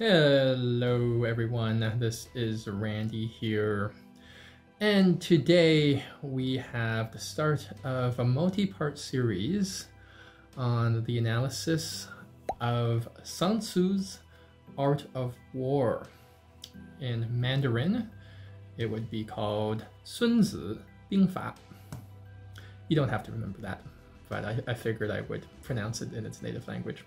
Hello everyone, this is Randy here. And today we have the start of a multi-part series on the analysis of Sun Tzu's Art of War. In Mandarin, it would be called Sun Zi Bing Fa. You don't have to remember that, but I, I figured I would pronounce it in its native language.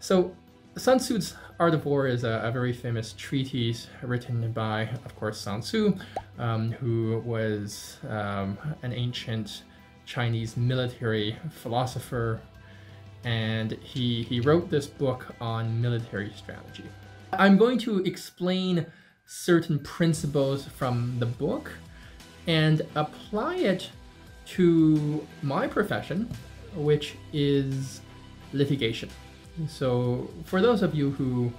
So Sun Tzu's Art of War is a, a, very famous treatise written by, of course, Sun Tzu, um, who was um, an ancient Chinese military philosopher, and he, he wrote this book on military strategy. I'm going to explain certain principles from the book and apply it to my profession, which is litigation. So for those of you who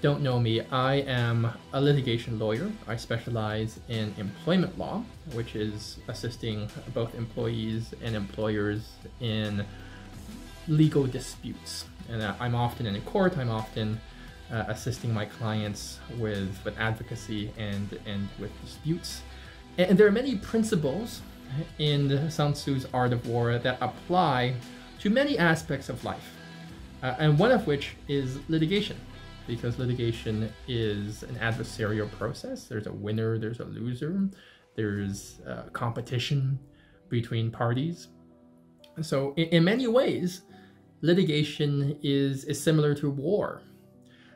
don't know me, I am a litigation lawyer. I specialize in employment law, which is assisting both employees and employers in legal disputes. And uh, I'm often in a court, I'm often uh, assisting my clients with, with advocacy and, and with disputes. And, and there are many principles in Sun Tzu's Art of War that apply to many aspects of life uh, and one of which is litigation, because litigation is an adversarial process. There's a winner, there's a loser, there's uh, competition between parties. So, in, in, many ways, litigation is, is similar to war.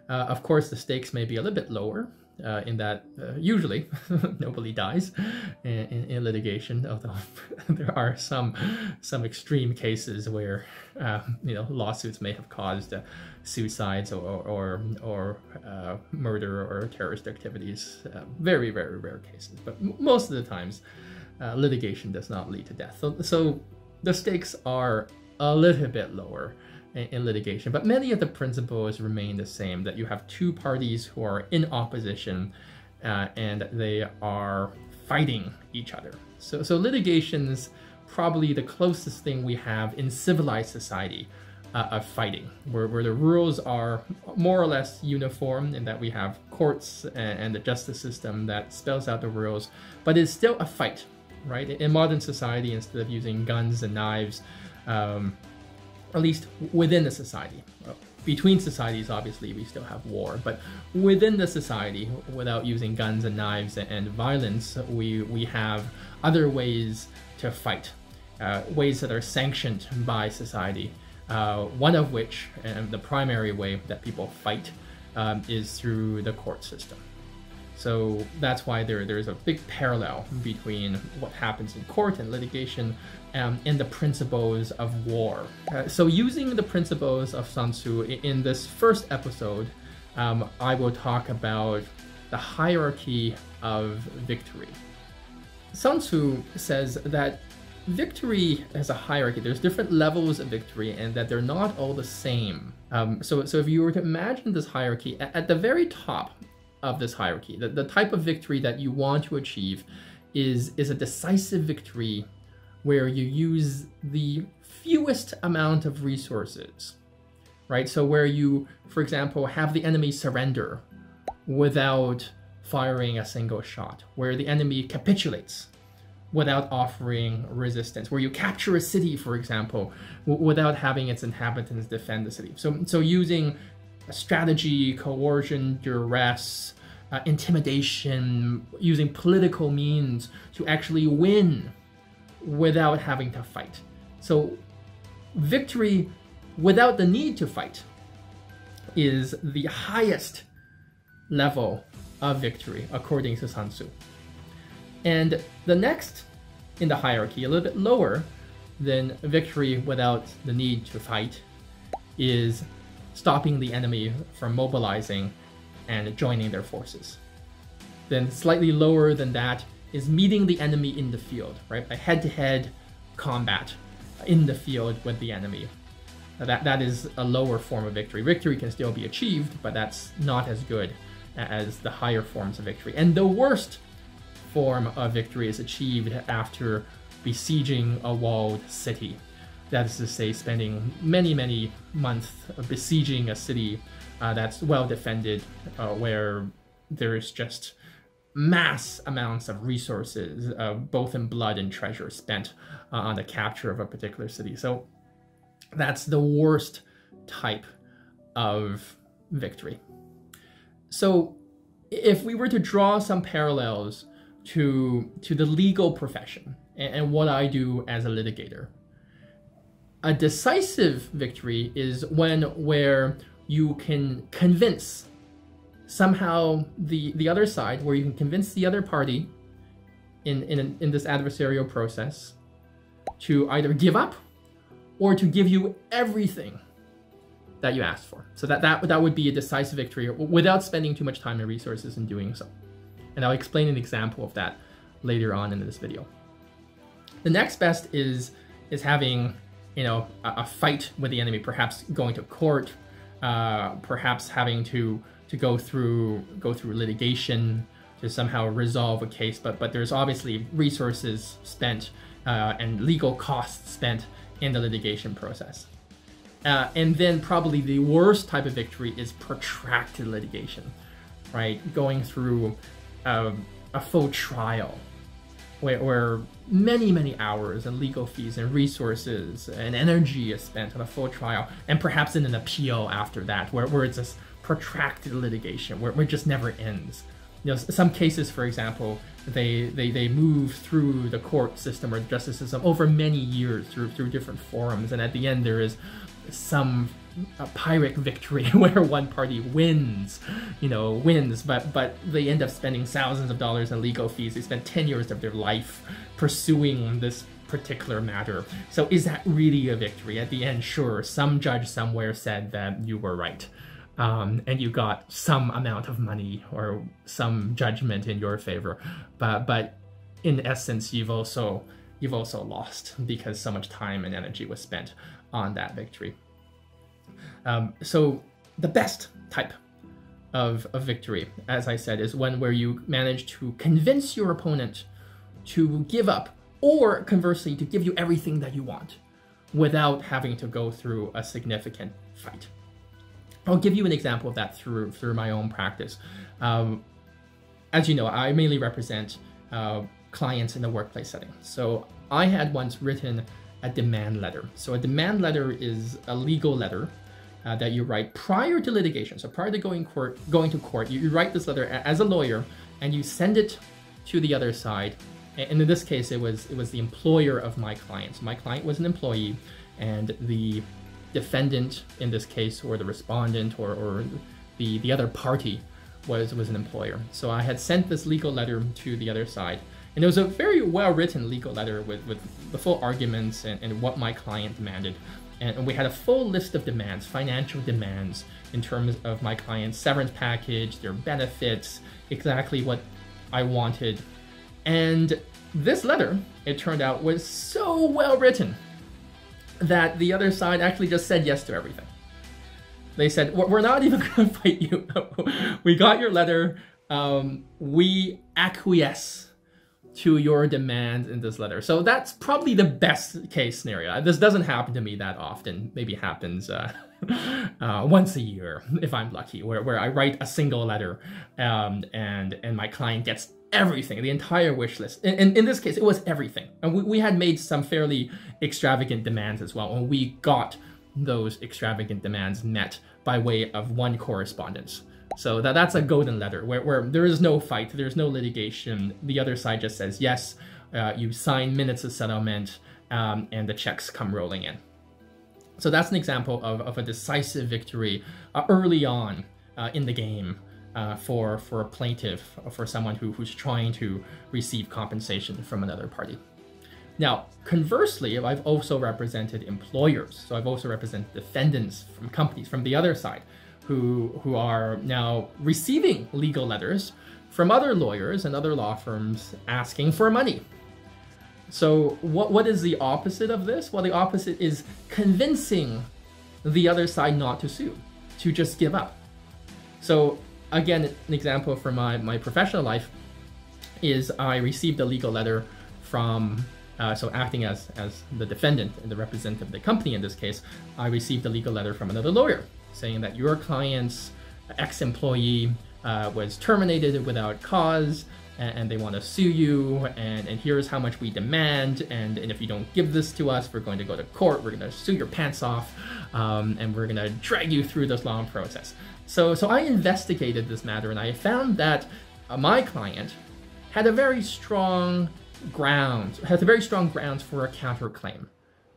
Uh, of course, the stakes may be a little bit lower, uh, in that uh, usually nobody dies in, in, in, litigation, although there are some some extreme cases where um, you know lawsuits may have caused uh, suicides or or or uh, murder or terrorist activities. Uh, very very rare cases, but most of the times uh, litigation does not lead to death. So so the stakes are a little bit lower in litigation, but many of the principles remain the same, that you have two parties who are in opposition uh, and they are fighting each other. So, so litigation is probably the closest thing we have in civilized society uh, of fighting, where, where the rules are more or less uniform in that we have courts and, and the justice system that spells out the rules, but it's still a fight, right? In modern society, instead of using guns and knives, um, at least within the society. Between societies, obviously, we still have war, but within the society, without using guns and knives and violence, we, we have other ways to fight, uh, ways that are sanctioned by society. Uh, one of which, and the primary way that people fight, um, is through the court system. So that's why there, there's a big parallel between what happens in court and litigation um, and the principles of war. Uh, so using the principles of Sun Tzu in this first episode, um, I will talk about the hierarchy of victory. Sun Tzu says that victory has a hierarchy. There's different levels of victory and that they're not all the same. Um, so, so if you were to imagine this hierarchy, at, at the very top of this hierarchy. The, the type of victory that you want to achieve is, is a decisive victory where you use the fewest amount of resources, right? So where you, for example, have the enemy surrender without firing a single shot, where the enemy capitulates without offering resistance, where you capture a city, for example, without having its inhabitants defend the city. So, so using strategy, coercion, duress, uh, intimidation, using political means to actually win without having to fight. So victory without the need to fight is the highest level of victory according to Sun Tzu. And the next in the hierarchy, a little bit lower than victory without the need to fight, is stopping the enemy from mobilizing and joining their forces. Then slightly lower than that is meeting the enemy in the field, right? A head-to-head combat in the field with the enemy. That, that is a lower form of victory. Victory can still be achieved, but that's not as good as the higher forms of victory. And the worst form of victory is achieved after besieging a walled city that is to say, spending many, many months besieging a city uh, that's well defended, uh, where there's just mass amounts of resources, uh, both in blood and treasure, spent uh, on the capture of a particular city. So that's the worst type of victory. So if we were to draw some parallels to to the legal profession and, and what I do as a litigator, a decisive victory is when where you can convince somehow the the other side where you can convince the other party in in, in this adversarial process to either give up or to give you everything that you asked for. So that, that, that would be a decisive victory without spending too much time and resources in doing so. And I'll explain an example of that later on in this video. The next best is, is having you know, a, a fight with the enemy, perhaps going to court, uh, perhaps having to, to go through go through litigation to somehow resolve a case, but but there's obviously resources spent uh, and legal costs spent in the litigation process. Uh, and then probably the worst type of victory is protracted litigation, right? Going through a, a full trial where, where, many, many hours and legal fees and resources and energy is spent on a full trial, and perhaps in an appeal after that, where, where it's this protracted litigation, where, where it just never ends. You know, some cases, for example, they, they, they move through the court system or justice system over many years through, through different forums, and at the end there is some a pyrrhic victory where one party wins, you know, wins, but but they end up spending thousands of dollars in legal fees. They spend 10 years of their life pursuing this particular matter. So is that really a victory? At the end, sure, some judge somewhere said that you were right. Um, and you got some amount of money or some judgment in your favor. But but in essence, you've also you've also lost because so much time and energy was spent on that victory. Um, so the best type of, of victory, as I said, is one where you manage to convince your opponent to give up or conversely to give you everything that you want without having to go through a significant fight. I'll give you an example of that through through my own practice. Um, as you know, I mainly represent uh, clients in the workplace setting. So I had once written a demand letter. So a demand letter is a legal letter uh, that you write prior to litigation. So prior to going court, going to court, you, you write this letter as a lawyer and you send it to the other side. And in this case, it was it was the employer of my client. So my client was an employee, and the defendant in this case, or the respondent, or, or the the other party was was an employer. So I had sent this legal letter to the other side, and it was a very well written legal letter with, with the full arguments and, and what my client demanded. And we had a full list of demands, financial demands, in terms of my client's severance package, their benefits, exactly what I wanted. And this letter, it turned out, was so well written that the other side actually just said yes to everything. They said, We're not even going to fight you. we got your letter. Um, we acquiesce to your demands in this letter. So that's probably the best case scenario. This doesn't happen to me that often. Maybe happens uh, uh, once a year if I'm lucky, where, where I write a single letter um, and and my client gets everything, the entire wish list. In, in, in this case, it was everything. And we, we had made some fairly extravagant demands as well, and we got those extravagant demands met by way of one correspondence. So that, that's a golden letter where, where there is no fight, there's no litigation. The other side just says, yes, uh, you sign minutes of settlement, um, and the checks come rolling in. So that's an example of, of a decisive victory uh, early on uh, in the game uh, for, for a plaintiff, for someone who, who's trying to receive compensation from another party. Now, conversely, I've also represented employers. So I've also represented defendants from companies from the other side who, who are now receiving legal letters from other lawyers and other law firms asking for money. So what, what is the opposite of this? Well, the opposite is convincing the other side not to sue, to just give up. So again, an example from my, my professional life is I received a legal letter from, uh, so acting as, as the defendant and the representative of the company in this case, I received a legal letter from another lawyer saying that your client's ex-employee uh, was terminated without cause and, and they want to sue you and, and here's how much we demand and, and if you don't give this to us we're going to go to court we're going to sue your pants off um, and we're going to drag you through this long process. So so i investigated this matter and i found that uh, my client had a very strong grounds has a very strong grounds for a counterclaim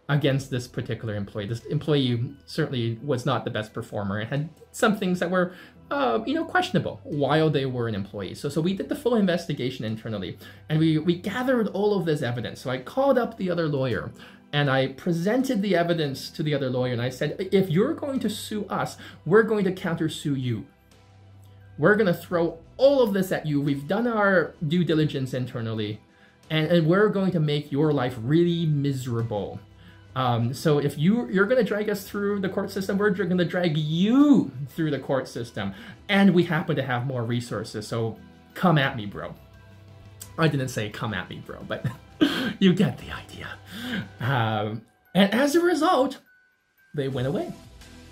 against this particular employee. This employee certainly was not the best performer and had some things that were, uh, you know, questionable while they were an employee. So, so we did the full investigation internally, and we we gathered all of this evidence. So I called up the other lawyer. And I presented the evidence to the other lawyer, and I said, if you're going to sue us, we're going to countersue you. We're going to throw all of this at you. We've done our due diligence internally, and, and we're going to make your life really miserable. Um, so if you you're going to drag us through the court system, we're going to drag you through the court system, and we happen to have more resources. So come at me, bro. I didn't say come at me, bro, but you get the idea. Um, and as a result, they went away.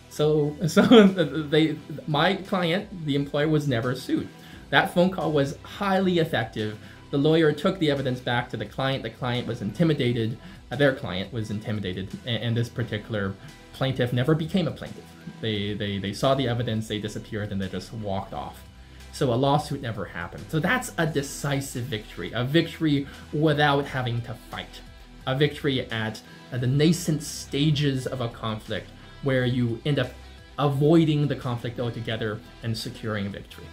So so they my client, the employer, was never sued. That phone call was highly effective. The lawyer took the evidence back to the client. The client was intimidated uh, their client was intimidated, and, and, this particular plaintiff never became a plaintiff. They, they, they saw the evidence, they disappeared, and they just walked off. So a lawsuit never happened. So that's a decisive victory, a victory without having to fight, a victory at, at the nascent stages of a conflict where you end up avoiding the conflict altogether and securing victory.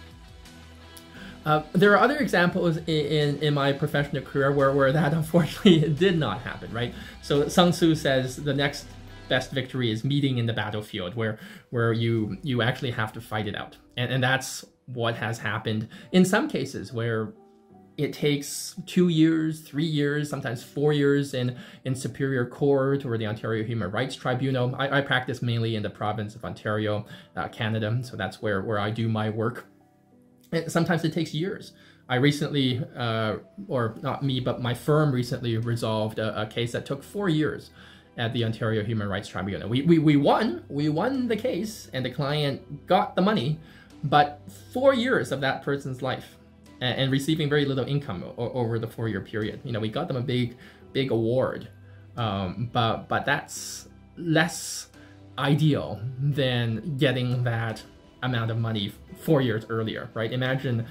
Uh, there are other examples in, in, in, my professional career where, where that unfortunately did not happen, right? So Sun Tzu says the next best victory is meeting in the battlefield where where you you actually have to fight it out. And, and that's what has happened in some cases where it takes two years, three years, sometimes four years in, in Superior Court or the Ontario Human Rights Tribunal. I, I practice mainly in the province of Ontario, uh, Canada, so that's where, where I do my work sometimes it takes years. I recently, uh, or not me, but my firm recently resolved a, a, case that took four years at the Ontario Human Rights Tribunal. We, we, we won, we won the case, and the client got the money, but four years of that person's life and, and receiving very little income over the four year period. You know, we got them a big, big award, um, but but that's less ideal than getting that amount of money four years earlier, right? Imagine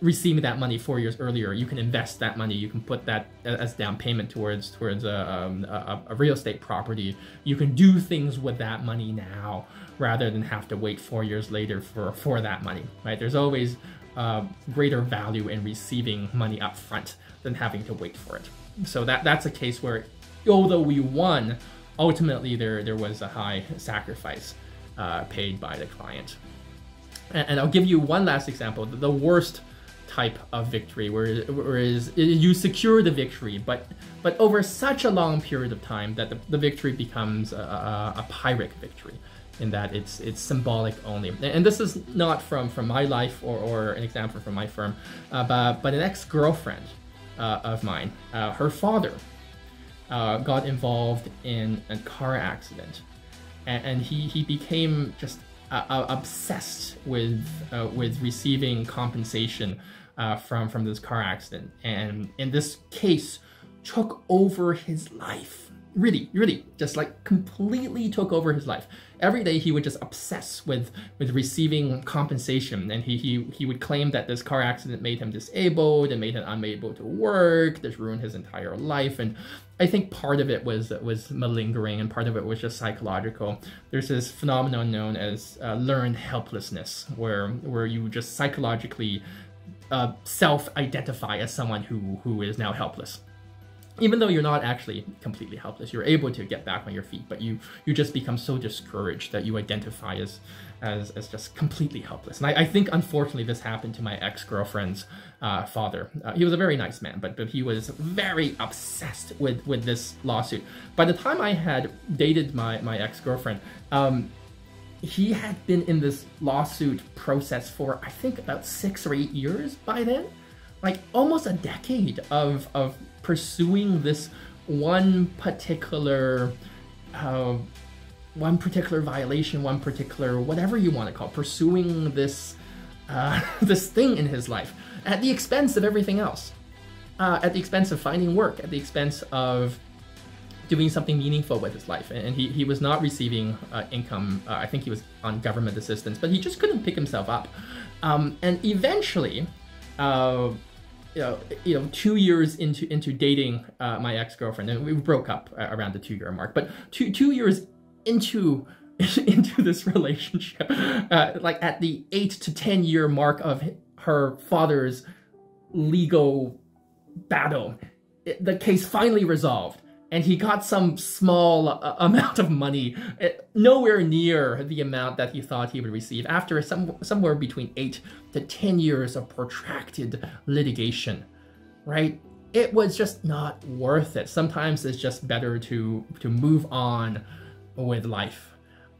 receiving that money four years earlier. You can invest that money. You can put that as down payment towards towards a, um, a, a real estate property. You can do things with that money now rather than have to wait four years later for for that money, right? There's always uh, greater value in receiving money up front than having to wait for it. So that that's a case where, although we won, ultimately there there was a high sacrifice uh, paid by the client. And, and, I'll give you one last example. The worst type of victory, where, where is, you secure the victory, but but over such a long period of time that the, the victory becomes a, a, a Pyrrhic victory in that it's it's symbolic only. And this is not from from my life or, or an example from my firm, uh, but but an ex girlfriend uh, of mine, uh, her father uh, got involved in a car accident, and, and he he became just uh, uh, obsessed with uh, with receiving compensation uh, from from this car accident, and in this case, took over his life really, really just like completely took over his life. Every day he would just obsess with with receiving compensation, and he he he would claim that this car accident made him disabled and made him unable to work. This ruined his entire life, and I think part of it was was malingering, and part of it was just psychological. There's this phenomenon known as uh, learned helplessness, where where you just psychologically uh, self-identify as someone who who is now helpless even though you're not actually completely helpless, you're able to get back on your feet, but you you just become so discouraged that you identify as as, as just completely helpless. And I, I think, unfortunately, this happened to my ex-girlfriend's uh, father. Uh, he was a very nice man, but, but he was very obsessed with, with this lawsuit. By the time I had dated my, my ex-girlfriend, um, he had been in this lawsuit process for, I think, about six or eight years by then. Like, almost a decade of, of pursuing this one particular uh, one particular violation, one particular whatever you want to call, it, pursuing this uh, this thing in his life at the expense of everything else, uh, at the expense of finding work, at the expense of doing something meaningful with his life. And he, he was not receiving uh, income. Uh, I think he was on government assistance, but he just couldn't pick himself up. Um, and eventually, uh, you know, you know, two years into into dating uh, my ex girlfriend, and we broke up around the two year mark. But two two years into into this relationship, uh, like at the eight to ten year mark of her father's legal battle, it, the case finally resolved and he got some small uh, amount of money, uh, nowhere near the amount that he thought he would receive after some somewhere between eight to ten years of protracted litigation, right? It was just not worth it. Sometimes it's just better to to move on with life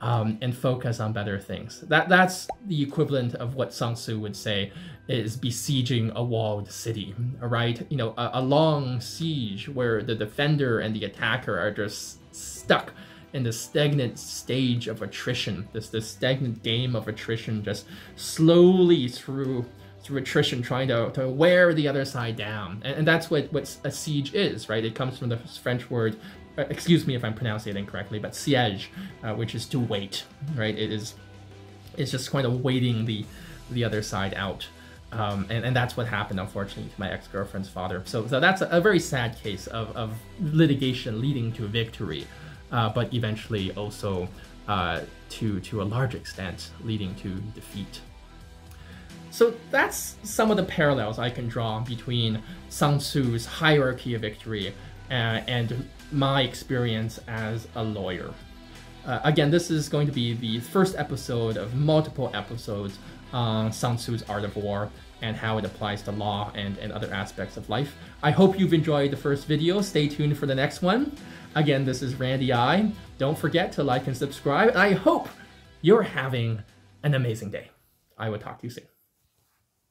um, and focus on better things. That that's the equivalent of what Sun Tzu would say is besieging a walled city, right? You know, a, a long siege where the defender and the attacker are just stuck in the stagnant stage of attrition, this this stagnant game of attrition, just slowly through through attrition, trying to, to wear the other side down. And, and that's what, what a siege is, right? It comes from the French word uh, excuse me if I'm pronouncing it incorrectly, but siège, uh, which is to wait, right? It is, it's just kind of waiting the, the other side out. Um, and, and that's what happened, unfortunately, to my ex-girlfriend's father. So, so that's a, a, very sad case of, of litigation leading to victory, uh, but eventually also uh, to, to a large extent leading to defeat. So that's some of the parallels I can draw between Sun Tzu's hierarchy of victory uh, and my experience as a lawyer. Uh, again, this is going to be the first episode of multiple episodes on Sun Tzu's Art of War and how it applies to law and, and other aspects of life. I hope you've enjoyed the first video. Stay tuned for the next one. Again, this is Randy Ai. Don't forget to like and subscribe. I hope you're having an amazing day. I will talk to you soon.